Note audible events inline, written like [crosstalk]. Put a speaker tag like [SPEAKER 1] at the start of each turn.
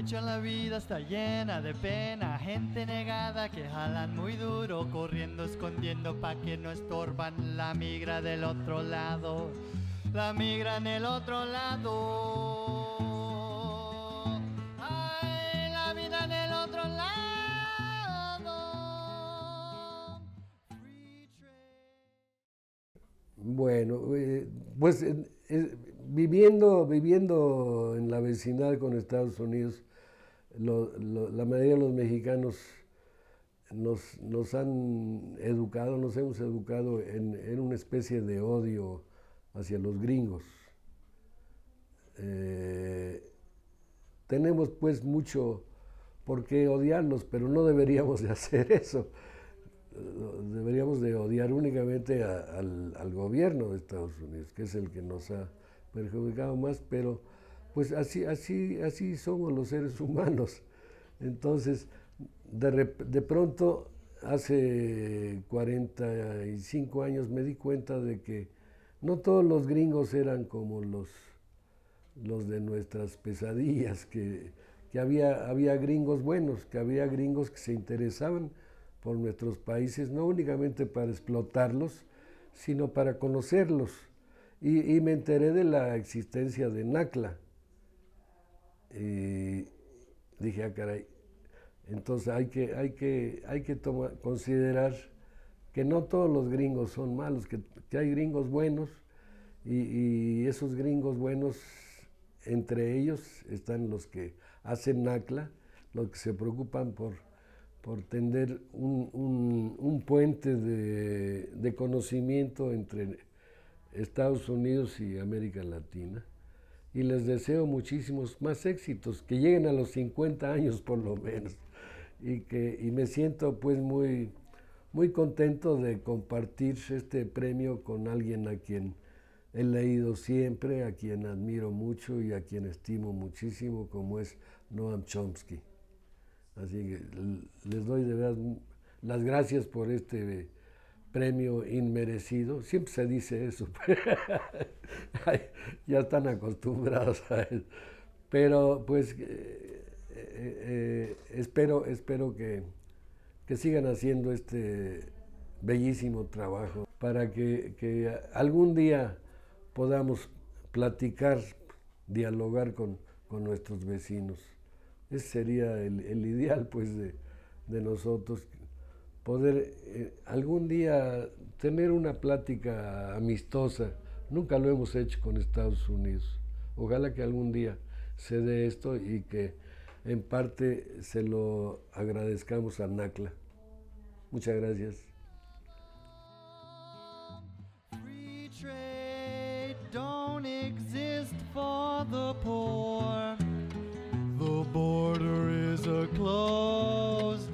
[SPEAKER 1] hecho la vida está llena de pena, gente negada que jalan muy duro, corriendo, escondiendo pa' que no estorban la migra del otro lado, la migra en el otro lado. Ay, la vida en el otro lado.
[SPEAKER 2] Bueno, eh, pues eh, eh, viviendo, viviendo en la vecindad con Estados Unidos, la mayoría de los mexicanos nos, nos han educado, nos hemos educado en, en una especie de odio hacia los gringos. Eh, tenemos pues mucho por qué odiarlos, pero no deberíamos de hacer [laughs] eso. Deberíamos de odiar únicamente al, al gobierno de Estados Unidos, que es el que nos ha perjudicado más, pero pues así, así, así somos los seres [laughs] humanos. Entonces, de, de pronto, hace 45 años me di cuenta de que no todos los gringos eran como los, los de nuestras pesadillas, que, que había, había gringos buenos, que había gringos que se interesaban por nuestros países, no únicamente para explotarlos, sino para conocerlos. Y, y me enteré de la existencia de NACLA. Y dije, ah, caray, entonces hay que, hay que, hay que tomar, considerar que no todos los gringos son malos, que, hay gringos buenos y, y esos gringos buenos, entre ellos están los que hacen NACLA, los que se preocupan por, por tender un, un- un puente de, de conocimiento entre Estados Unidos y América Latina. Y les deseo muchísimos más éxitos, que lleguen a los 50 años por lo menos. Y, que, y me siento pues muy, muy contento de compartir este premio con alguien a quien he leído siempre, a quien admiro mucho y a quien estimo muchísimo, como es Noam Chomsky. Así que les doy de verdad las gracias por este premio inmerecido. Siempre se dice eso, [laughs] ya están acostumbrados a eso. Pero pues eh, eh, eh, espero, espero que, que sigan haciendo este bellísimo trabajo para que, que algún día podamos platicar, dialogar con, con nuestros vecinos. Ese sería el, el ideal pues de, de nosotros, poder eh, algún día tener una plática amistosa. Nunca lo hemos hecho con Estados Unidos. Ojalá que algún día se dé esto y que en parte se lo agradezcamos a NACLA. Muchas gracias.
[SPEAKER 1] The border is a closed